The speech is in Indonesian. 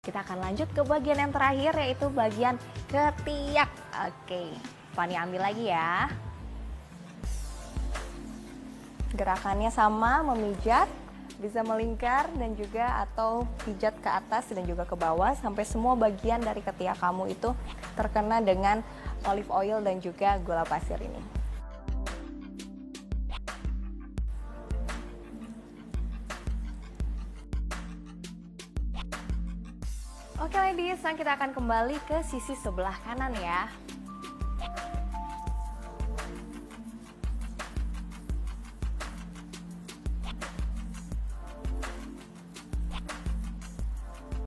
Kita akan lanjut ke bagian yang terakhir yaitu bagian ketiak. Oke, Fani ambil lagi ya. Gerakannya sama, memijat, bisa melingkar dan juga atau pijat ke atas dan juga ke bawah sampai semua bagian dari ketiak kamu itu terkena dengan olive oil dan juga gula pasir ini. Oke ladies, sekarang kita akan kembali ke sisi sebelah kanan ya.